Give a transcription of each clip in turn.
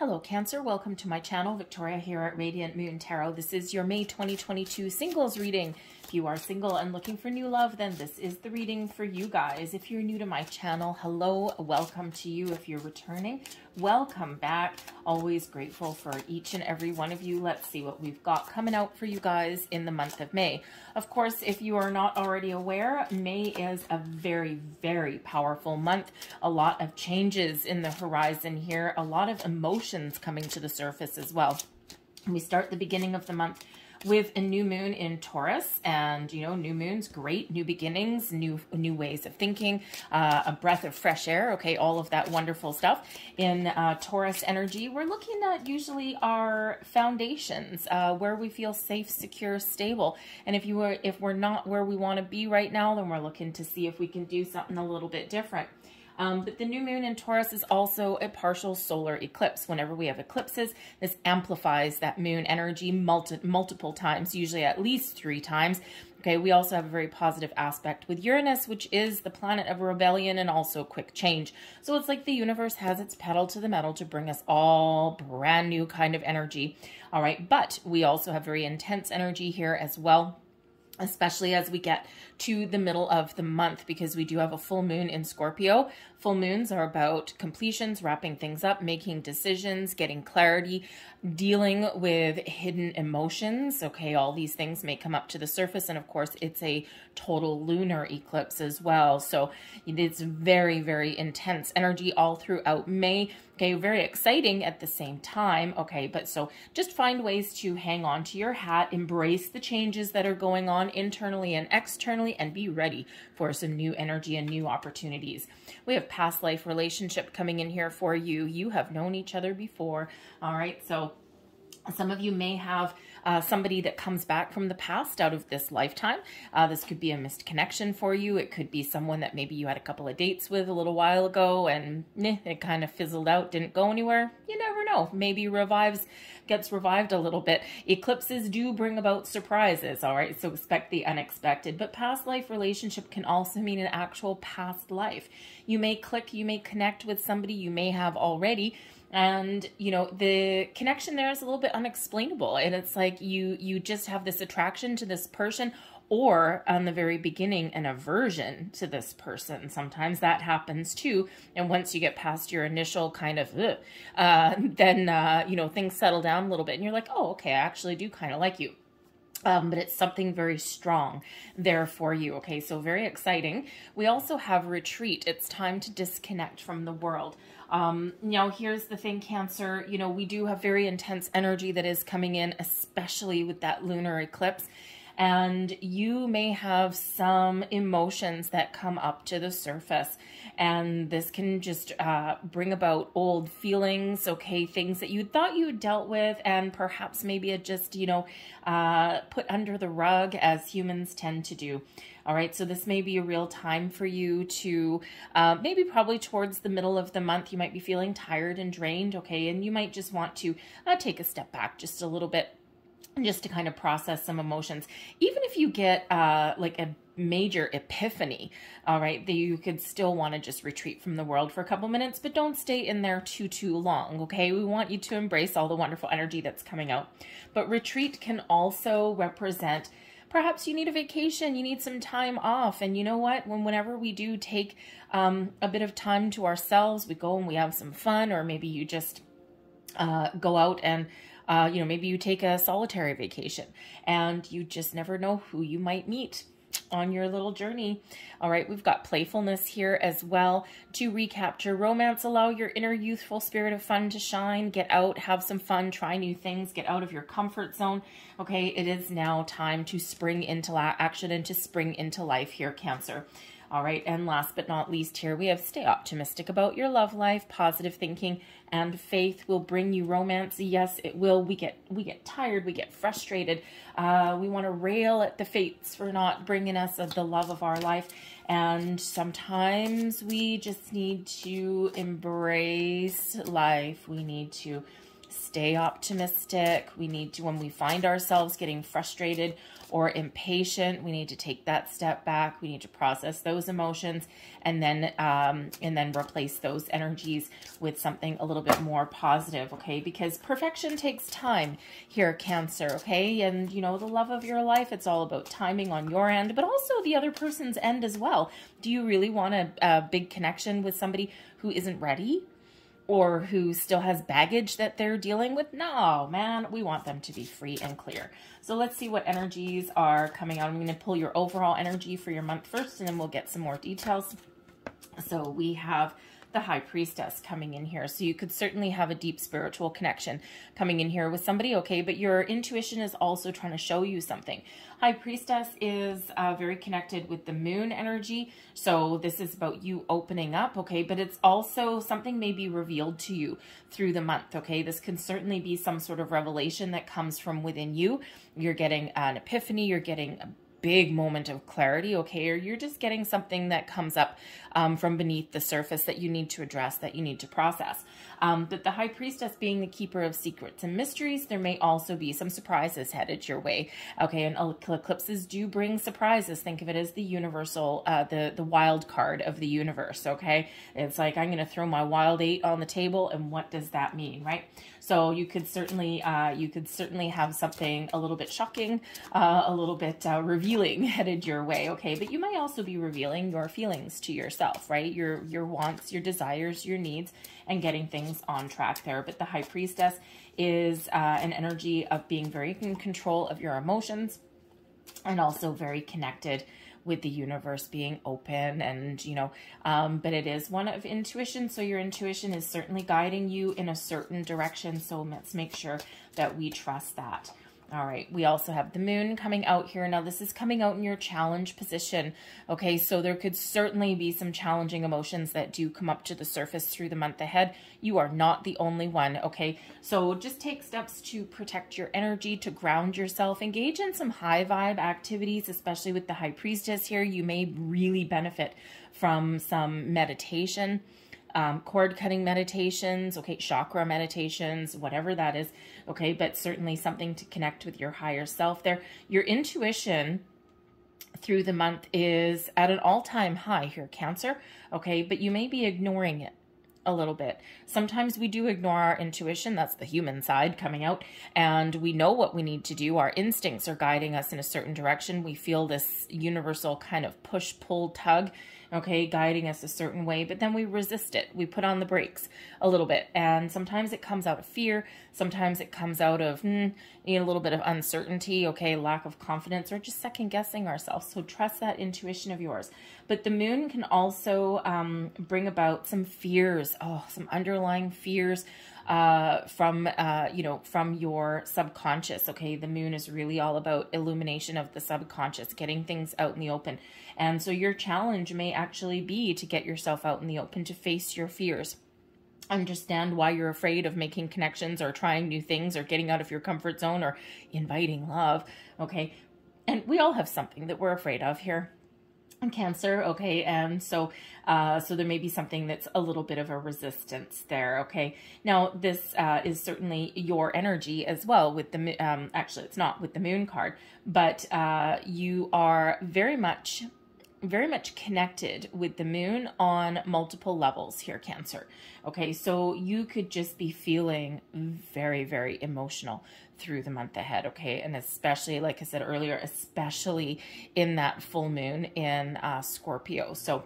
Hello Cancer, welcome to my channel, Victoria here at Radiant Moon Tarot. This is your May 2022 singles reading. If you are single and looking for new love, then this is the reading for you guys. If you're new to my channel, hello, welcome to you. If you're returning, welcome back. Always grateful for each and every one of you. Let's see what we've got coming out for you guys in the month of May. Of course, if you are not already aware, May is a very, very powerful month. A lot of changes in the horizon here, a lot of emotions coming to the surface as well. We start the beginning of the month with a new moon in Taurus and, you know, new moons, great, new beginnings, new new ways of thinking, uh, a breath of fresh air, okay, all of that wonderful stuff. In uh, Taurus energy, we're looking at usually our foundations, uh, where we feel safe, secure, stable. And if you were, if we're not where we want to be right now, then we're looking to see if we can do something a little bit different. Um, but the new moon in Taurus is also a partial solar eclipse. Whenever we have eclipses, this amplifies that moon energy multi multiple times, usually at least three times. Okay, we also have a very positive aspect with Uranus, which is the planet of rebellion and also quick change. So it's like the universe has its pedal to the metal to bring us all brand new kind of energy. All right, but we also have very intense energy here as well especially as we get to the middle of the month because we do have a full moon in Scorpio. Full moons are about completions, wrapping things up, making decisions, getting clarity, dealing with hidden emotions. Okay, all these things may come up to the surface. And of course, it's a total lunar eclipse as well. So it's very, very intense energy all throughout May. Okay, very exciting at the same time. Okay, but so just find ways to hang on to your hat, embrace the changes that are going on internally and externally, and be ready for some new energy and new opportunities. We have past life relationship coming in here for you. You have known each other before. All right, so some of you may have uh, somebody that comes back from the past out of this lifetime. Uh, this could be a missed connection for you. It could be someone that maybe you had a couple of dates with a little while ago and eh, it kind of fizzled out, didn't go anywhere. You never know. Maybe revives, gets revived a little bit. Eclipses do bring about surprises, all right? So expect the unexpected. But past life relationship can also mean an actual past life. You may click, you may connect with somebody you may have already and you know the connection there is a little bit unexplainable and it's like you you just have this attraction to this person or on the very beginning an aversion to this person sometimes that happens too and once you get past your initial kind of uh, then uh, you know things settle down a little bit and you're like oh okay i actually do kind of like you um, but it's something very strong there for you. Okay, so very exciting. We also have retreat. It's time to disconnect from the world. Um, now, here's the thing, Cancer. You know, we do have very intense energy that is coming in, especially with that lunar eclipse. And you may have some emotions that come up to the surface. And this can just uh, bring about old feelings, okay, things that you thought you dealt with, and perhaps maybe it just, you know, uh, put under the rug as humans tend to do. All right, so this may be a real time for you to uh, maybe probably towards the middle of the month, you might be feeling tired and drained, okay, and you might just want to uh, take a step back just a little bit just to kind of process some emotions. Even if you get uh, like a major epiphany, all right, that you could still want to just retreat from the world for a couple minutes, but don't stay in there too, too long, okay? We want you to embrace all the wonderful energy that's coming out. But retreat can also represent perhaps you need a vacation, you need some time off. And you know what? When whenever we do take um, a bit of time to ourselves, we go and we have some fun, or maybe you just uh, go out and uh, you know, maybe you take a solitary vacation and you just never know who you might meet on your little journey. All right, we've got playfulness here as well. To recapture romance, allow your inner youthful spirit of fun to shine. Get out, have some fun, try new things, get out of your comfort zone. Okay, it is now time to spring into action and to spring into life here, Cancer. All right, and last but not least here, we have stay optimistic about your love life. Positive thinking and faith will bring you romance. Yes, it will. We get we get tired, we get frustrated. Uh, we want to rail at the fates for not bringing us the love of our life. And sometimes we just need to embrace life. We need to stay optimistic. We need to, when we find ourselves getting frustrated or impatient, we need to take that step back. We need to process those emotions and then um, and then replace those energies with something a little bit more positive, okay? Because perfection takes time here, Cancer, okay? And, you know, the love of your life, it's all about timing on your end, but also the other person's end as well. Do you really want a, a big connection with somebody who isn't ready? Or who still has baggage that they're dealing with. No, man, we want them to be free and clear. So let's see what energies are coming out. I'm going to pull your overall energy for your month first, and then we'll get some more details. So we have the high priestess coming in here. So you could certainly have a deep spiritual connection coming in here with somebody, okay? But your intuition is also trying to show you something. High priestess is uh, very connected with the moon energy. So this is about you opening up, okay? But it's also something may be revealed to you through the month, okay? This can certainly be some sort of revelation that comes from within you. You're getting an epiphany, you're getting a big moment of clarity, okay? Or you're just getting something that comes up um, from beneath the surface that you need to address, that you need to process. Um, but the High Priestess being the keeper of secrets and mysteries, there may also be some surprises headed your way, okay? And eclipses do bring surprises. Think of it as the universal, uh, the, the wild card of the universe, okay? It's like, I'm going to throw my wild eight on the table, and what does that mean, right? So you could certainly, uh, you could certainly have something a little bit shocking, uh, a little bit uh, revealing headed your way, okay? But you may also be revealing your feelings to yourself, right? Your your wants, your desires, your needs, and getting things on track there. But the High Priestess is uh, an energy of being very in control of your emotions and also very connected with the universe being open and you know um, but it is one of intuition so your intuition is certainly guiding you in a certain direction so let's make sure that we trust that all right, we also have the moon coming out here. Now, this is coming out in your challenge position. Okay, so there could certainly be some challenging emotions that do come up to the surface through the month ahead. You are not the only one, okay? So just take steps to protect your energy, to ground yourself. Engage in some high vibe activities, especially with the high priestess here. You may really benefit from some meditation um, cord cutting meditations, okay, chakra meditations, whatever that is, okay, but certainly something to connect with your higher self there. Your intuition through the month is at an all-time high here, Cancer, okay, but you may be ignoring it a little bit. Sometimes we do ignore our intuition. That's the human side coming out. And we know what we need to do. Our instincts are guiding us in a certain direction. We feel this universal kind of push, pull, tug okay, guiding us a certain way, but then we resist it. We put on the brakes a little bit. And sometimes it comes out of fear. Sometimes it comes out of mm, a little bit of uncertainty, okay, lack of confidence, or just second guessing ourselves. So trust that intuition of yours. But the moon can also um, bring about some fears, oh, some underlying fears uh, from, uh, you know, from your subconscious. Okay, the moon is really all about illumination of the subconscious, getting things out in the open. And so your challenge may actually be to get yourself out in the open, to face your fears understand why you're afraid of making connections or trying new things or getting out of your comfort zone or inviting love. Okay. And we all have something that we're afraid of here cancer okay and so uh so there may be something that's a little bit of a resistance there okay? Now this uh is certainly your energy as well with the um actually it's not with the moon card but uh you are very much very much connected with the moon on multiple levels here, Cancer. Okay, so you could just be feeling very, very emotional through the month ahead, okay? And especially, like I said earlier, especially in that full moon in uh, Scorpio. So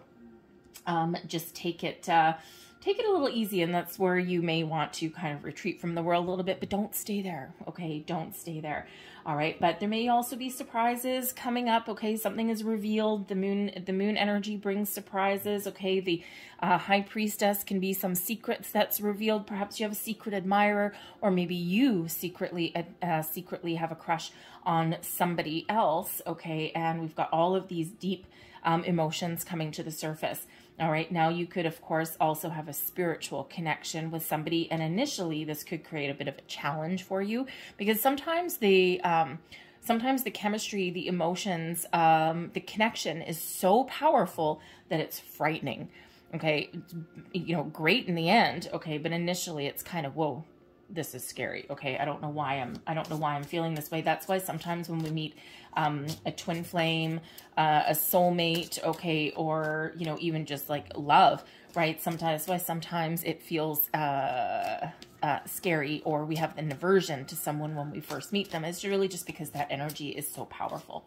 um, just take it... Uh, take it a little easy and that's where you may want to kind of retreat from the world a little bit but don't stay there okay don't stay there all right but there may also be surprises coming up okay? Something is revealed. The moon the moon energy brings surprises okay? The uh, high priestess can be some secrets that's revealed. Perhaps you have a secret admirer or maybe you secretly uh, secretly have a crush on somebody else okay? And we've got all of these deep um, emotions coming to the surface all right, now you could, of course, also have a spiritual connection with somebody. And initially, this could create a bit of a challenge for you because sometimes the, um, sometimes the chemistry, the emotions, um, the connection is so powerful that it's frightening. Okay, it's, you know, great in the end. Okay, but initially it's kind of, whoa, this is scary. Okay, I don't know why I'm I don't know why I'm feeling this way. That's why sometimes when we meet um, a twin flame, uh, a soulmate, okay, or, you know, even just like love, right? Sometimes, why sometimes it feels uh, uh, scary or we have an aversion to someone when we first meet them. It's really just because that energy is so powerful.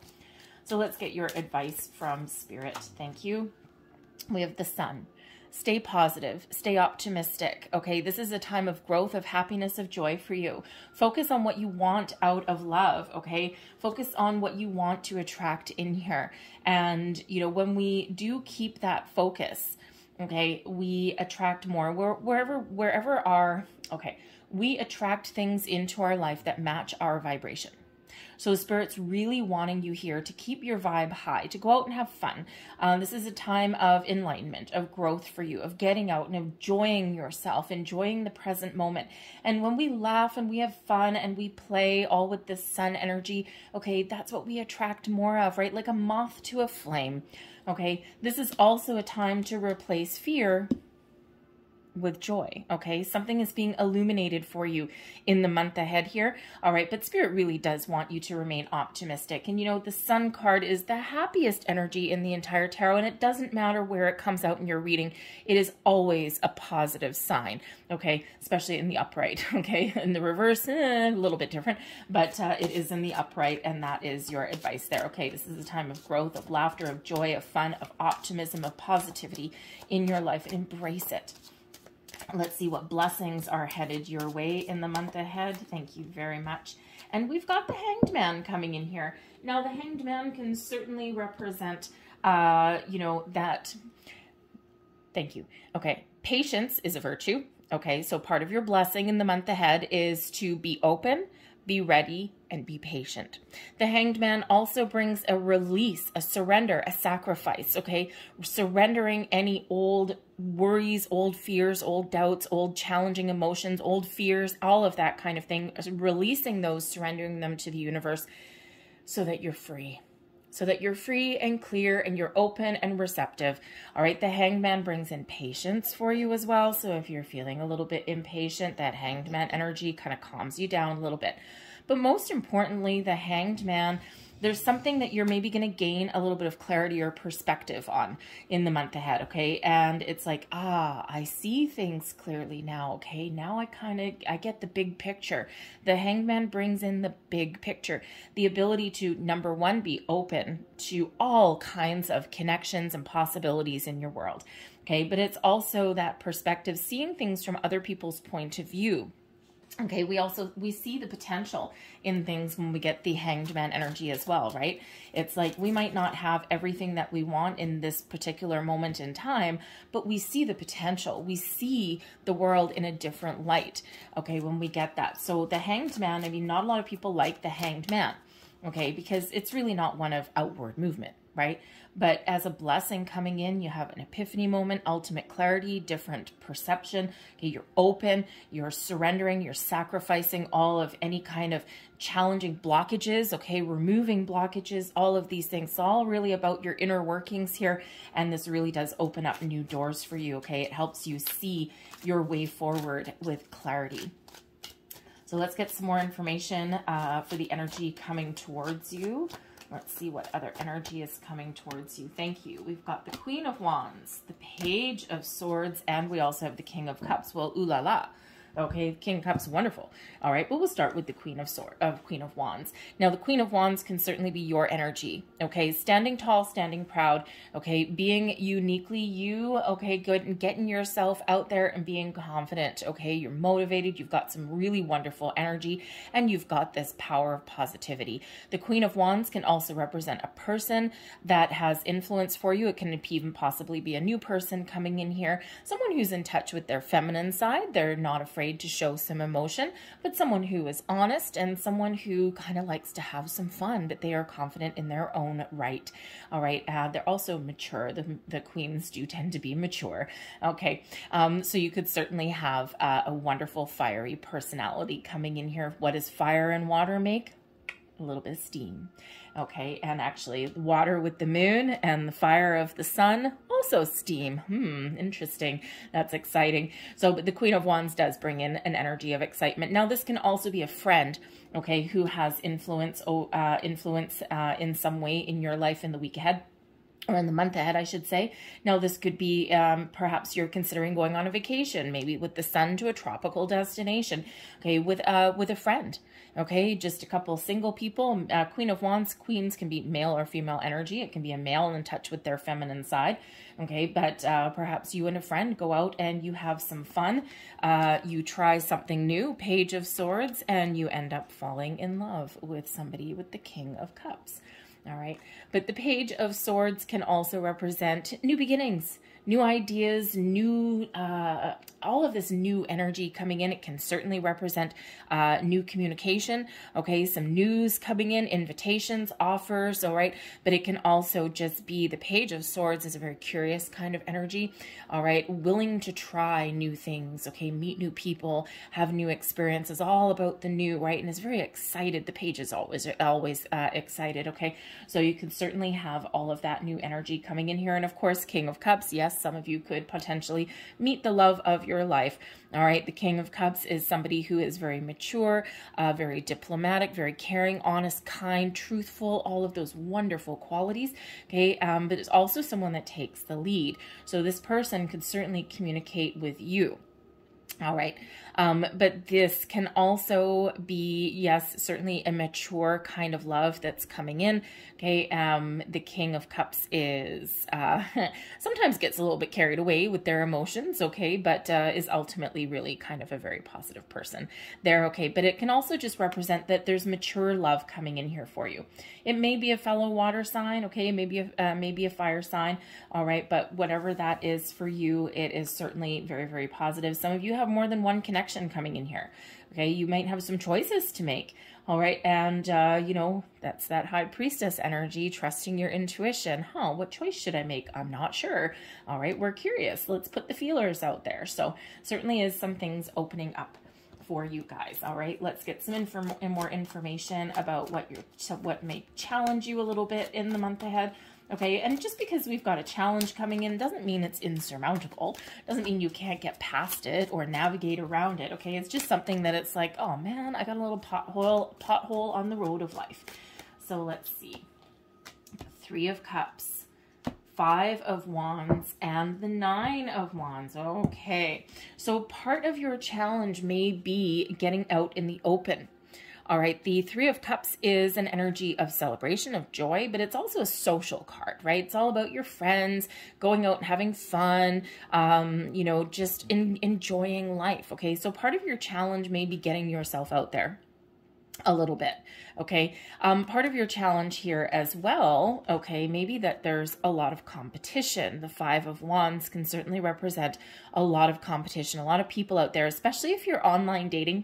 So let's get your advice from Spirit. Thank you. We have the sun. Stay positive, stay optimistic. Okay, this is a time of growth, of happiness, of joy for you. Focus on what you want out of love. Okay, focus on what you want to attract in here. And, you know, when we do keep that focus, okay, we attract more. Where, wherever, wherever our, okay, we attract things into our life that match our vibration. So Spirit's really wanting you here to keep your vibe high, to go out and have fun. Um, this is a time of enlightenment, of growth for you, of getting out and enjoying yourself, enjoying the present moment. And when we laugh and we have fun and we play all with this sun energy, okay, that's what we attract more of, right? Like a moth to a flame. Okay, this is also a time to replace fear with joy, okay? Something is being illuminated for you in the month ahead here, all right? But Spirit really does want you to remain optimistic. And you know, the Sun card is the happiest energy in the entire tarot, and it doesn't matter where it comes out in your reading. It is always a positive sign, okay? Especially in the upright, okay? In the reverse, eh, a little bit different, but uh, it is in the upright, and that is your advice there, okay? This is a time of growth, of laughter, of joy, of fun, of optimism, of positivity in your life. Embrace it. Let's see what blessings are headed your way in the month ahead. Thank you very much. And we've got the Hanged Man coming in here. Now, the Hanged Man can certainly represent, uh, you know, that... Thank you. Okay, patience is a virtue. Okay, so part of your blessing in the month ahead is to be open, be ready, and be patient. The hanged man also brings a release, a surrender, a sacrifice, okay? Surrendering any old worries, old fears, old doubts, old challenging emotions, old fears, all of that kind of thing, releasing those, surrendering them to the universe so that you're free so that you're free and clear and you're open and receptive. All right, the hangman brings in patience for you as well. So if you're feeling a little bit impatient, that hanged man energy kind of calms you down a little bit. But most importantly, the hanged man there's something that you're maybe going to gain a little bit of clarity or perspective on in the month ahead, okay? And it's like, ah, I see things clearly now, okay? Now I kind of, I get the big picture. The hangman brings in the big picture, the ability to, number one, be open to all kinds of connections and possibilities in your world, okay? But it's also that perspective, seeing things from other people's point of view, Okay, we also, we see the potential in things when we get the hanged man energy as well, right? It's like we might not have everything that we want in this particular moment in time, but we see the potential. We see the world in a different light, okay, when we get that. So the hanged man, I mean, not a lot of people like the hanged man, okay, because it's really not one of outward movement, right? But as a blessing coming in, you have an epiphany moment, ultimate clarity, different perception. Okay, you're open, you're surrendering, you're sacrificing all of any kind of challenging blockages, okay, removing blockages, all of these things. It's all really about your inner workings here. And this really does open up new doors for you, okay? It helps you see your way forward with clarity. So let's get some more information uh, for the energy coming towards you. Let's see what other energy is coming towards you. Thank you. We've got the Queen of Wands, the Page of Swords, and we also have the King of Cups. Well, ooh la la. Okay, King of Cups, wonderful. All right, but we'll start with the Queen of Sword, of Queen of Wands. Now, the Queen of Wands can certainly be your energy. Okay, standing tall, standing proud. Okay, being uniquely you. Okay, good, and getting yourself out there and being confident. Okay, you're motivated. You've got some really wonderful energy, and you've got this power of positivity. The Queen of Wands can also represent a person that has influence for you. It can even possibly be a new person coming in here, someone who's in touch with their feminine side. They're not afraid afraid to show some emotion, but someone who is honest and someone who kind of likes to have some fun, but they are confident in their own right. All right. Uh, they're also mature. The, the queens do tend to be mature. Okay. Um, so you could certainly have uh, a wonderful fiery personality coming in here. What does fire and water make? A little bit of steam. Okay, and actually water with the moon and the fire of the sun, also steam. Hmm, interesting. That's exciting. So, but the Queen of Wands does bring in an energy of excitement. Now, this can also be a friend, okay, who has influence, uh, influence uh, in some way in your life in the week ahead or in the month ahead, I should say. Now, this could be um, perhaps you're considering going on a vacation, maybe with the sun to a tropical destination, okay, with uh, with a friend, okay, just a couple single people. Uh, Queen of Wands, queens can be male or female energy. It can be a male in touch with their feminine side, okay, but uh, perhaps you and a friend go out and you have some fun. Uh, you try something new, Page of Swords, and you end up falling in love with somebody with the King of Cups. All right. But the Page of Swords can also represent new beginnings, new ideas, new, uh, all of this new energy coming in. It can certainly represent uh, new communication, okay, some news coming in, invitations, offers, all right, but it can also just be the Page of Swords is a very curious kind of energy, all right, willing to try new things, okay, meet new people, have new experiences, all about the new, right, and is very excited. The Page is always, always uh, excited, okay, so you can certainly have all of that new energy coming in here, and of course, King of Cups, yes, some of you could potentially meet the love of your life. All right, the King of Cups is somebody who is very mature, uh, very diplomatic, very caring, honest, kind, truthful, all of those wonderful qualities. Okay, um, but it's also someone that takes the lead. So this person could certainly communicate with you. All right. Um, but this can also be, yes, certainly a mature kind of love that's coming in. Okay. Um, the King of Cups is uh, sometimes gets a little bit carried away with their emotions. Okay. But uh, is ultimately really kind of a very positive person there. Okay. But it can also just represent that there's mature love coming in here for you. It may be a fellow water sign. Okay. Maybe a, uh, maybe a fire sign. All right. But whatever that is for you, it is certainly very, very positive. Some of you have more than one connection coming in here. Okay, you might have some choices to make. All right, and uh, you know, that's that high priestess energy, trusting your intuition. Huh, what choice should I make? I'm not sure. All right, we're curious. Let's put the feelers out there. So, certainly is some things opening up for you guys. All right, let's get some inform and more information about what your what may challenge you a little bit in the month ahead. Okay, and just because we've got a challenge coming in doesn't mean it's insurmountable. Doesn't mean you can't get past it or navigate around it. Okay, it's just something that it's like, oh man, I got a little pothole pothole on the road of life. So let's see. Three of Cups, Five of Wands, and the Nine of Wands. Okay, so part of your challenge may be getting out in the open all right, the Three of Cups is an energy of celebration, of joy, but it's also a social card, right? It's all about your friends, going out and having fun, um, you know, just in, enjoying life, okay? So part of your challenge may be getting yourself out there a little bit okay um, part of your challenge here as well okay maybe that there's a lot of competition the five of wands can certainly represent a lot of competition a lot of people out there especially if you're online dating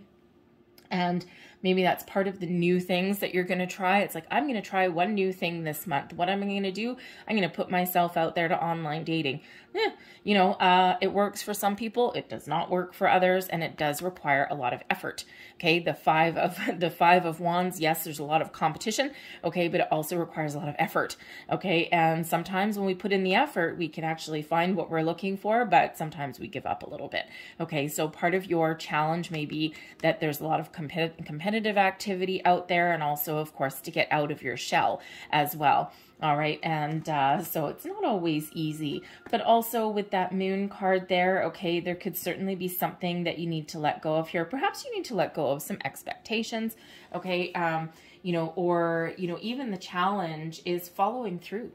and Maybe that's part of the new things that you're going to try. It's like, I'm going to try one new thing this month. What am I going to do? I'm going to put myself out there to online dating. Eh, you know, uh, it works for some people. It does not work for others. And it does require a lot of effort. Okay. The five of the five of wands. Yes, there's a lot of competition. Okay. But it also requires a lot of effort. Okay. And sometimes when we put in the effort, we can actually find what we're looking for, but sometimes we give up a little bit. Okay. So part of your challenge may be that there's a lot of competitive competitive activity out there and also, of course, to get out of your shell as well. All right, and uh, so it's not always easy, but also with that moon card there, okay, there could certainly be something that you need to let go of here. Perhaps you need to let go of some expectations, okay, um, you know, or, you know, even the challenge is following through.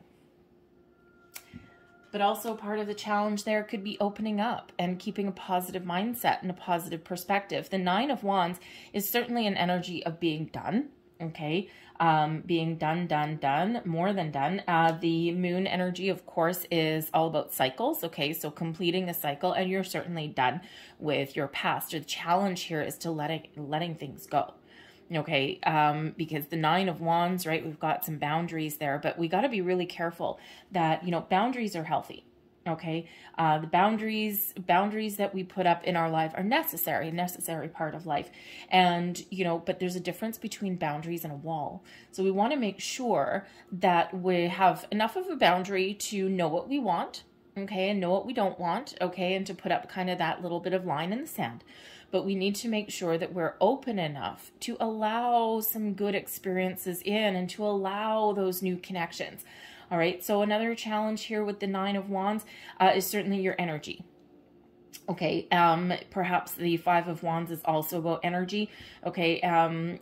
But also part of the challenge there could be opening up and keeping a positive mindset and a positive perspective. The Nine of Wands is certainly an energy of being done, okay? Um, being done, done, done, more than done. Uh, the moon energy, of course, is all about cycles, okay? So completing a cycle and you're certainly done with your past. The challenge here is to letting, letting things go okay um because the nine of wands right we've got some boundaries there but we got to be really careful that you know boundaries are healthy okay? Uh the boundaries boundaries that we put up in our life are necessary a necessary part of life. And you know but there's a difference between boundaries and a wall. So we want to make sure that we have enough of a boundary to know what we want okay, and know what we don't want, okay, and to put up kind of that little bit of line in the sand. But we need to make sure that we're open enough to allow some good experiences in and to allow those new connections. All right, so another challenge here with the Nine of Wands uh, is certainly your energy. Okay, um, perhaps the Five of Wands is also about energy. Okay, um,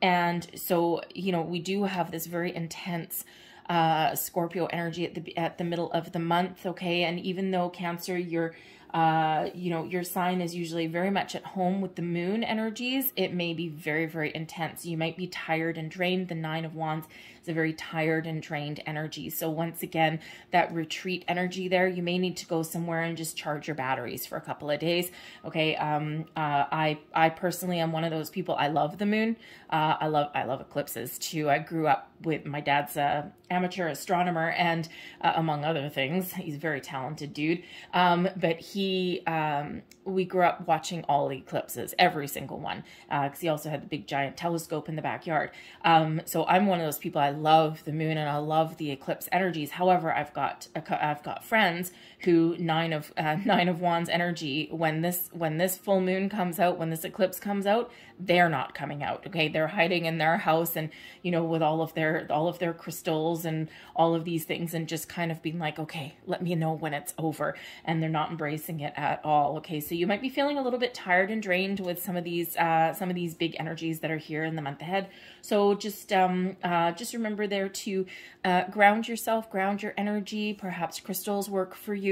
and so, you know, we do have this very intense uh, Scorpio energy at the at the middle of the month, okay? And even though Cancer, you're uh, you know, your sign is usually very much at home with the moon energies, it may be very, very intense. You might be tired and drained. The Nine of Wands is a very tired and drained energy. So once again, that retreat energy there, you may need to go somewhere and just charge your batteries for a couple of days. Okay. Um, uh, I, I personally am one of those people. I love the moon. Uh, I love, I love eclipses too. I grew up with my dad's a amateur astronomer and uh, among other things, he's a very talented dude. Um, but he, um, we grew up watching all the eclipses, every single one, because uh, he also had the big giant telescope in the backyard. Um, so I'm one of those people. I love the moon and I love the eclipse energies. However, I've got I've got friends who nine of uh, nine of wands energy when this when this full moon comes out, when this eclipse comes out, they're not coming out. Okay, they're hiding in their house and you know with all of their all of their crystals and all of these things and just kind of being like, okay, let me know when it's over, and they're not embracing it at all. Okay, so you might be feeling a little bit tired and drained with some of these uh, some of these big energies that are here in the month ahead. So just um, uh, just remember there to uh, ground yourself, ground your energy. Perhaps crystals work for you,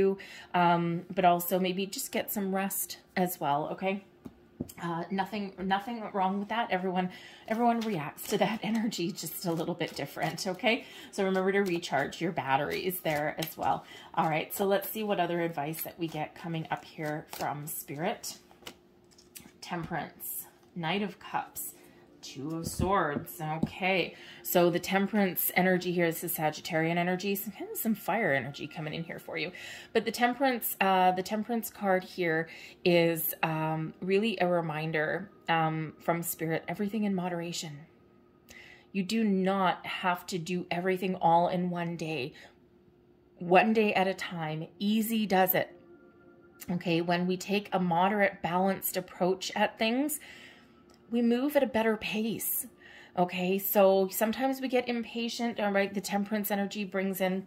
um, but also maybe just get some rest as well. Okay. Uh, nothing, nothing wrong with that. Everyone, everyone reacts to that energy just a little bit different. Okay. So remember to recharge your batteries there as well. All right. So let's see what other advice that we get coming up here from Spirit. Temperance, Knight of Cups. Two of Swords. Okay. So the Temperance energy here is the Sagittarian energy. Some kind of some fire energy coming in here for you. But the Temperance, uh, the Temperance card here is um, really a reminder um, from Spirit, everything in moderation. You do not have to do everything all in one day. One day at a time. Easy does it. Okay, when we take a moderate, balanced approach at things, we move at a better pace. Okay, so sometimes we get impatient, all right? The temperance energy brings in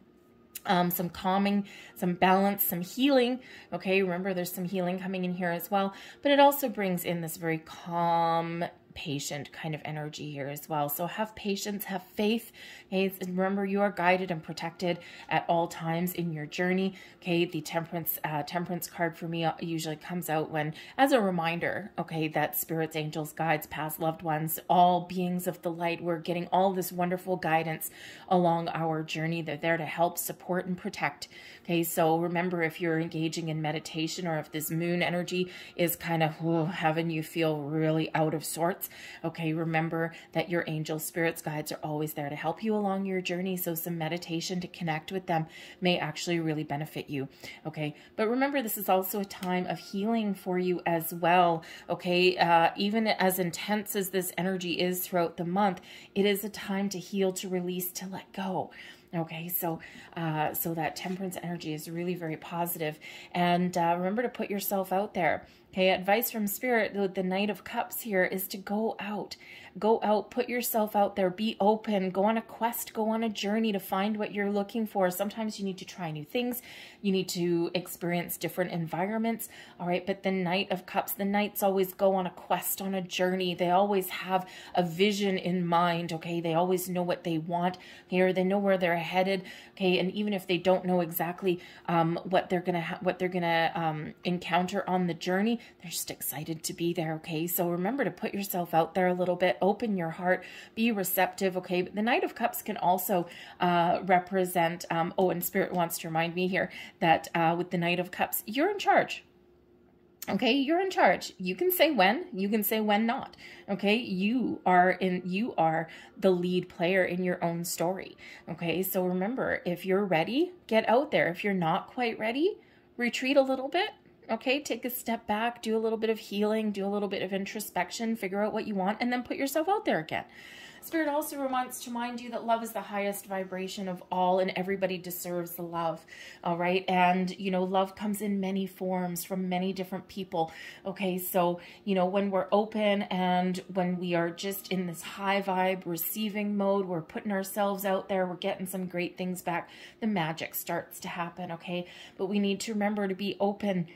um, some calming, some balance, some healing. Okay, remember there's some healing coming in here as well, but it also brings in this very calm patient kind of energy here as well. So have patience, have faith. Okay, and remember you are guided and protected at all times in your journey. Okay, the temperance uh, temperance card for me uh, usually comes out when as a reminder. Okay, that spirits, angels, guides, past loved ones, all beings of the light, we're getting all this wonderful guidance along our journey. They're there to help, support, and protect. Okay, so remember if you're engaging in meditation or if this moon energy is kind of oh, having you feel really out of sorts, okay, remember that your angel spirits guides are always there to help you along your journey. So some meditation to connect with them may actually really benefit you. Okay, but remember this is also a time of healing for you as well. Okay, uh, even as intense as this energy is throughout the month, it is a time to heal, to release, to let go. Okay, so uh, so that temperance energy is really very positive. And uh, remember to put yourself out there. Okay, advice from Spirit, the, Knight of Cups here is to go out Go out, put yourself out there, be open, go on a quest, go on a journey to find what you're looking for. Sometimes you need to try new things. You need to experience different environments. All right. But the Knight of Cups, the Knights always go on a quest, on a journey. They always have a vision in mind. Okay. They always know what they want here. They know where they're headed. Okay. And even if they don't know exactly um, what they're to, what they're to um, encounter on the journey, they're just excited to be there. Okay. So remember to put yourself out there a little bit open your heart, be receptive, okay? But the Knight of Cups can also uh, represent, um, oh, and Spirit wants to remind me here that uh, with the Knight of Cups, you're in charge. Okay, you're in charge. You can say when, you can say when not. Okay, you are in you are the lead player in your own story. Okay, so remember, if you're ready, get out there. If you're not quite ready, retreat a little bit Okay, take a step back, do a little bit of healing, do a little bit of introspection, figure out what you want, and then put yourself out there again. Spirit also wants to remind you that love is the highest vibration of all and everybody deserves the love. All right. And, you know, love comes in many forms from many different people. Okay. So, you know, when we're open and when we are just in this high vibe receiving mode, we're putting ourselves out there, we're getting some great things back, the magic starts to happen. Okay. But we need to remember to be open.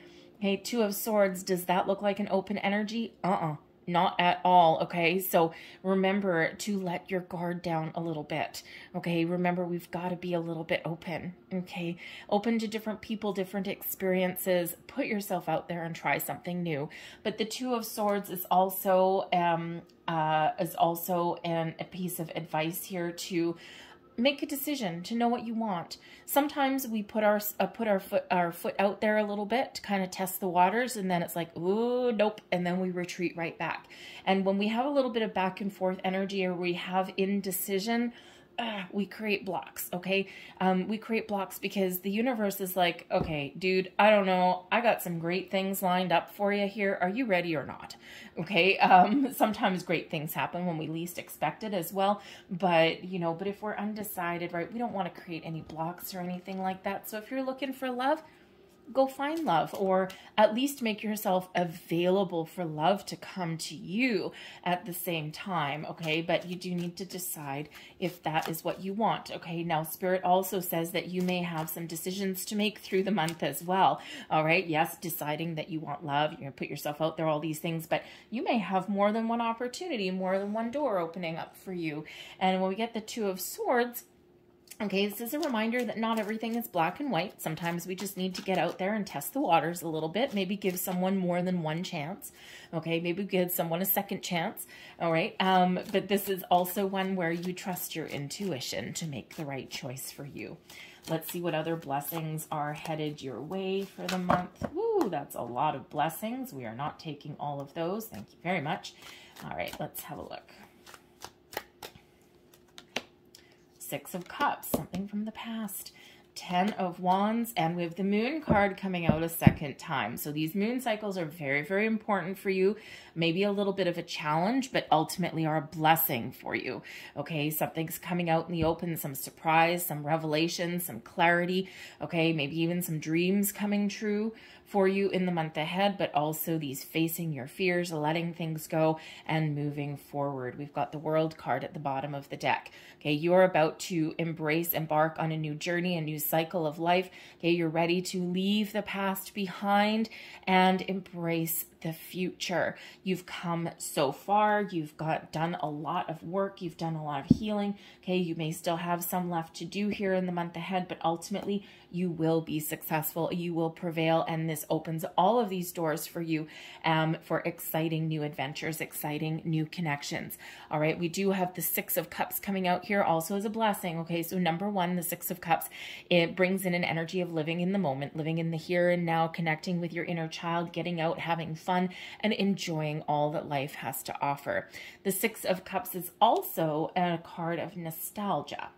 Okay. Two of Swords. Does that look like an open energy? Uh-uh not at all, okay? So remember to let your guard down a little bit, okay? Remember, we've got to be a little bit open, okay? Open to different people, different experiences. Put yourself out there and try something new. But the Two of Swords is also um, uh, is also an, a piece of advice here to make a decision to know what you want. Sometimes we put our uh, put our foot our foot out there a little bit to kind of test the waters, and then it's like, ooh, nope, and then we retreat right back. And when we have a little bit of back and forth energy, or we have indecision, uh, we create blocks, okay? Um, we create blocks because the universe is like, okay, dude, I don't know. I got some great things lined up for you here. Are you ready or not? Okay. Um, sometimes great things happen when we least expect it as well. But, you know, but if we're undecided, right, we don't want to create any blocks or anything like that. So if you're looking for love, go find love or at least make yourself available for love to come to you at the same time okay? But you do need to decide if that is what you want okay? Now spirit also says that you may have some decisions to make through the month as well all right? Yes deciding that you want love you're gonna put yourself out there all these things but you may have more than one opportunity more than one door opening up for you. And when we get the two of swords Okay, this is a reminder that not everything is black and white. Sometimes we just need to get out there and test the waters a little bit. Maybe give someone more than one chance. Okay, maybe give someone a second chance. All right, um, but this is also one where you trust your intuition to make the right choice for you. Let's see what other blessings are headed your way for the month. Woo, that's a lot of blessings. We are not taking all of those. Thank you very much. All right, let's have a look. Six of Cups, something from the past. Ten of Wands, and we have the Moon card coming out a second time. So these moon cycles are very, very important for you. Maybe a little bit of a challenge, but ultimately are a blessing for you. Okay, something's coming out in the open, some surprise, some revelation, some clarity. Okay, maybe even some dreams coming true for you in the month ahead, but also these facing your fears, letting things go, and moving forward. We've got the World card at the bottom of the deck. Okay, you're about to embrace, embark on a new journey, a new cycle of life. Okay, you're ready to leave the past behind and embrace the future. You've come so far. You've got done a lot of work. You've done a lot of healing. Okay, you may still have some left to do here in the month ahead, but ultimately you will be successful. You will prevail, and this opens all of these doors for you um, for exciting new adventures, exciting new connections. All right, we do have the Six of Cups coming out here also as a blessing. Okay, so number one, the Six of Cups, it brings in an energy of living in the moment, living in the here and now, connecting with your inner child, getting out, having fun and enjoying all that life has to offer. The Six of Cups is also a card of nostalgia.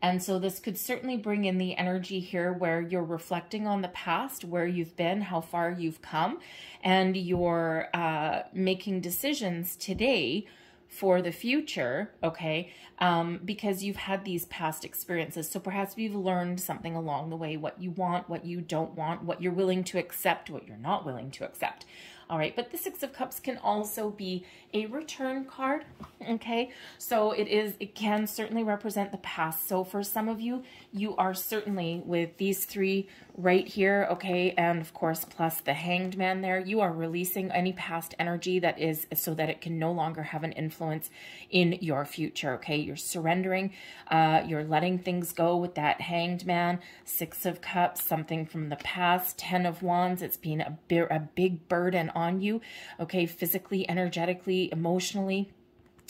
And so this could certainly bring in the energy here where you're reflecting on the past, where you've been, how far you've come, and you're uh, making decisions today for the future, okay, um, because you've had these past experiences. So perhaps you've learned something along the way, what you want, what you don't want, what you're willing to accept, what you're not willing to accept. All right, but the Six of Cups can also be a return card, okay? So it is, it can certainly represent the past. So for some of you, you are certainly with these three right here, okay? And of course, plus the hanged man there, you are releasing any past energy that is so that it can no longer have an influence in your future, okay? You're surrendering, uh, you're letting things go with that hanged man, Six of Cups, something from the past, Ten of Wands, it's been a, a big burden on you, okay? Physically, energetically, emotionally,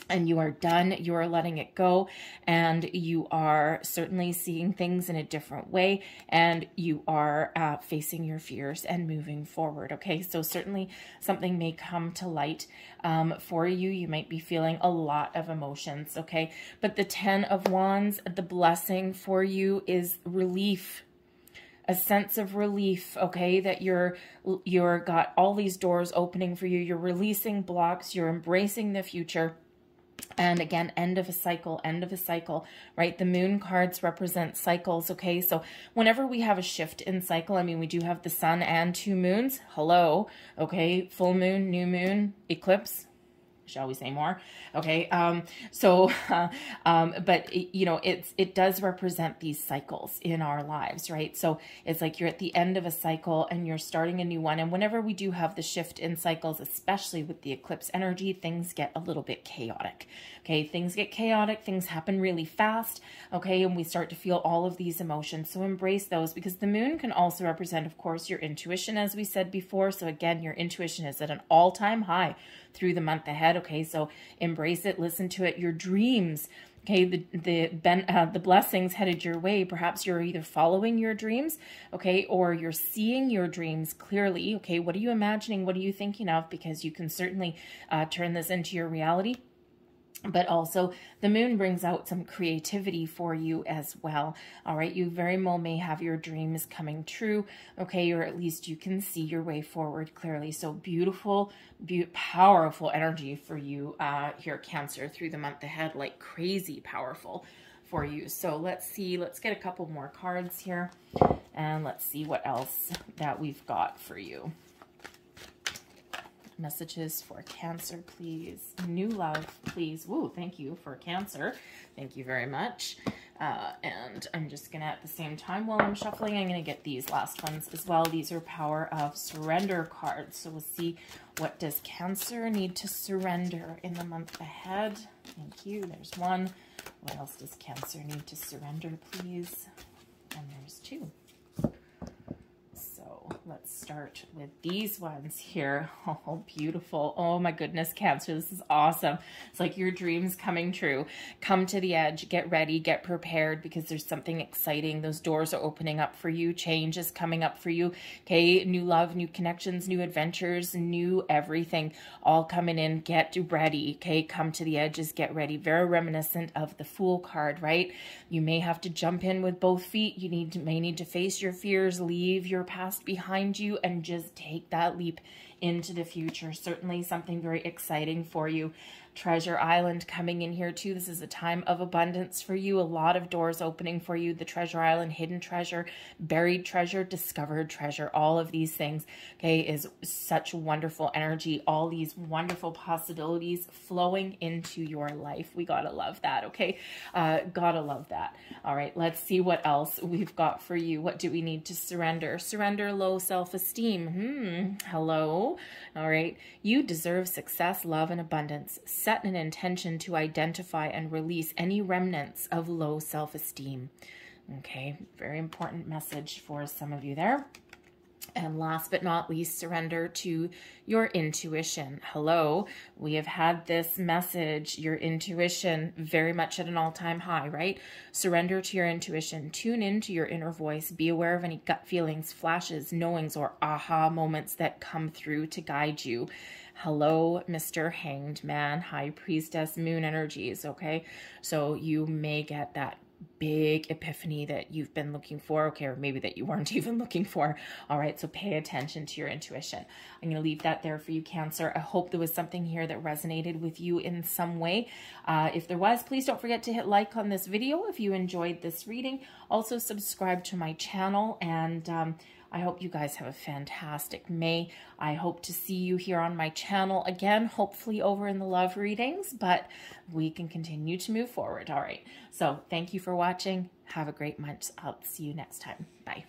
and you are done, you are letting it go, and you are certainly seeing things in a different way, and you are uh, facing your fears and moving forward. Okay, so certainly something may come to light um, for you. You might be feeling a lot of emotions. Okay, but the Ten of Wands, the blessing for you is relief a sense of relief okay that you're you're got all these doors opening for you you're releasing blocks you're embracing the future And again, end of a cycle, end of a cycle, right? The moon cards represent cycles, okay? So whenever we have a shift in cycle, I mean, we do have the sun and two moons. Hello, okay? Full moon, new moon, eclipse, shall we say more? Okay um so uh, um but it, you know it's it does represent these cycles in our lives right? So it's like you're at the end of a cycle and you're starting a new one. And whenever we do have the shift in cycles especially with the eclipse energy things get a little bit chaotic okay? Things get chaotic things happen really fast okay? And we start to feel all of these emotions. So embrace those because the moon can also represent of course your intuition as we said before. So again your intuition is at an all-time high through the month ahead. Okay, so embrace it, listen to it. Your dreams, okay, the the ben, uh, the blessings headed your way. Perhaps you're either following your dreams, okay, or you're seeing your dreams clearly. Okay, what are you imagining? What are you thinking of? Because you can certainly uh, turn this into your reality but also the moon brings out some creativity for you as well. All right, you very well may have your dreams coming true, okay, or at least you can see your way forward clearly. So beautiful, be powerful energy for you uh, here, Cancer, through the month ahead, like crazy powerful for you. So let's see, let's get a couple more cards here, and let's see what else that we've got for you messages for Cancer, please. New love, please. Woo, thank you for Cancer. Thank you very much. Uh, and I'm just going to, at the same time while I'm shuffling, I'm going to get these last ones as well. These are Power of Surrender cards. So we'll see what does Cancer need to surrender in the month ahead. Thank you. There's one. What else does Cancer need to surrender, please? And there's two let's start with these ones here. Oh, beautiful. Oh my goodness, Cancer, this is awesome. It's like your dreams coming true. Come to the edge, get ready, get prepared because there's something exciting. Those doors are opening up for you. Change is coming up for you. Okay, new love, new connections, new adventures, new everything all coming in. Get ready. Okay, come to the edges, get ready. Very reminiscent of the Fool card, right? You may have to jump in with both feet. You need to, may need to face your fears, leave your past behind behind you and just take that leap into the future. Certainly something very exciting for you. Treasure Island coming in here too. This is a time of abundance for you. A lot of doors opening for you. The Treasure Island, hidden treasure, buried treasure, discovered treasure, all of these things, okay, is such wonderful energy. All these wonderful possibilities flowing into your life. We gotta love that, okay? Uh, gotta love that. All right, let's see what else we've got for you. What do we need to surrender? Surrender low self-esteem. Hmm, hello. All right, you deserve success, love, and abundance set an intention to identify and release any remnants of low self-esteem. Okay, very important message for some of you there. And last but not least, surrender to your intuition. Hello, we have had this message, your intuition, very much at an all-time high, right? Surrender to your intuition. Tune into your inner voice. Be aware of any gut feelings, flashes, knowings, or aha moments that come through to guide you. Hello, Mr. Hanged Man, High Priestess, Moon energies, okay? So you may get that big epiphany that you've been looking for, okay, or maybe that you weren't even looking for. All right, so pay attention to your intuition. I'm going to leave that there for you, Cancer. I hope there was something here that resonated with you in some way. Uh, if there was, please don't forget to hit like on this video if you enjoyed this reading. Also, subscribe to my channel and... Um, I hope you guys have a fantastic May. I hope to see you here on my channel again, hopefully over in the love readings, but we can continue to move forward. All right. So thank you for watching. Have a great month. I'll see you next time. Bye.